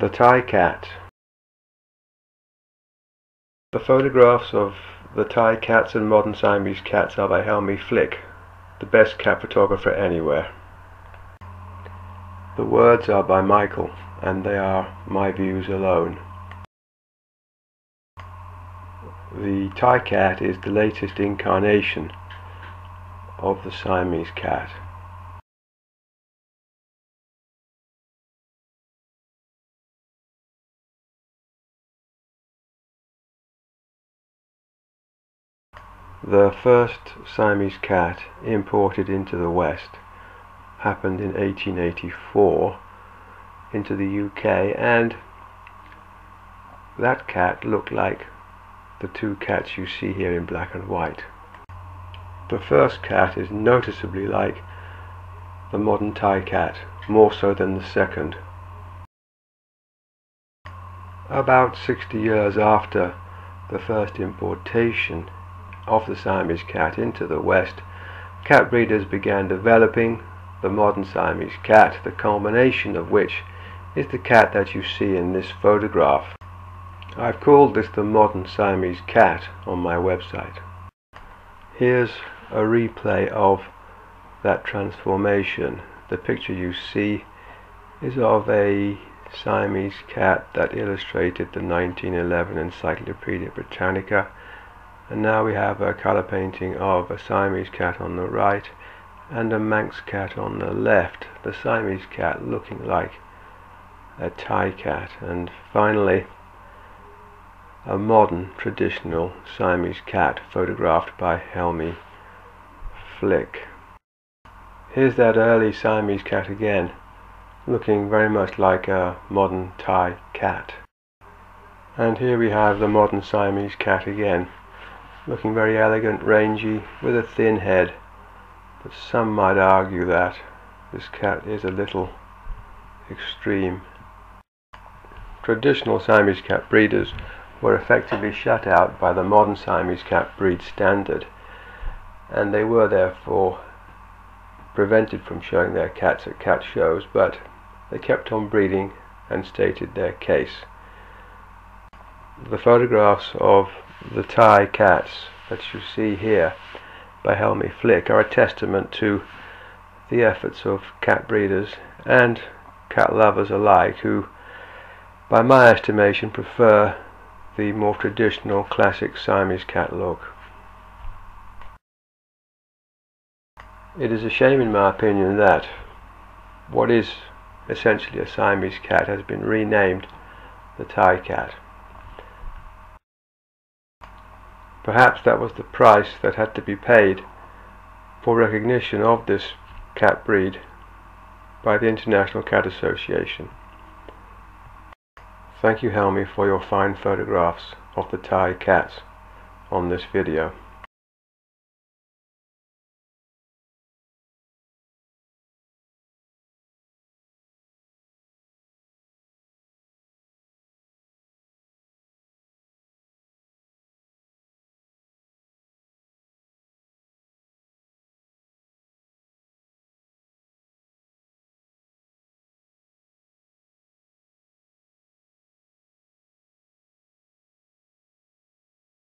The Thai Cat The photographs of the Thai cats and modern Siamese cats are by Helmi Flick, the best cat photographer anywhere. The words are by Michael, and they are my views alone. The Thai cat is the latest incarnation of the Siamese cat. The first Siamese cat imported into the West happened in 1884 into the UK and that cat looked like the two cats you see here in black and white. The first cat is noticeably like the modern Thai cat, more so than the second. About 60 years after the first importation of the Siamese cat into the West, cat breeders began developing the modern Siamese cat, the culmination of which is the cat that you see in this photograph. I've called this the modern Siamese cat on my website. Here's a replay of that transformation. The picture you see is of a Siamese cat that illustrated the 1911 Encyclopedia Britannica and now we have a colour painting of a Siamese cat on the right and a Manx cat on the left. The Siamese cat looking like a Thai cat and finally a modern traditional Siamese cat photographed by Helmi Flick. Here's that early Siamese cat again looking very much like a modern Thai cat. And here we have the modern Siamese cat again looking very elegant, rangy, with a thin head. But some might argue that this cat is a little extreme. Traditional Siamese cat breeders were effectively shut out by the modern Siamese cat breed standard, and they were therefore prevented from showing their cats at cat shows, but they kept on breeding and stated their case. The photographs of the Thai cats that you see here by Helmi Flick are a testament to the efforts of cat breeders and cat lovers alike who, by my estimation, prefer the more traditional classic Siamese cat look. It is a shame in my opinion that what is essentially a Siamese cat has been renamed the Thai cat. Perhaps that was the price that had to be paid for recognition of this cat breed by the International Cat Association. Thank you Helmi for your fine photographs of the Thai cats on this video.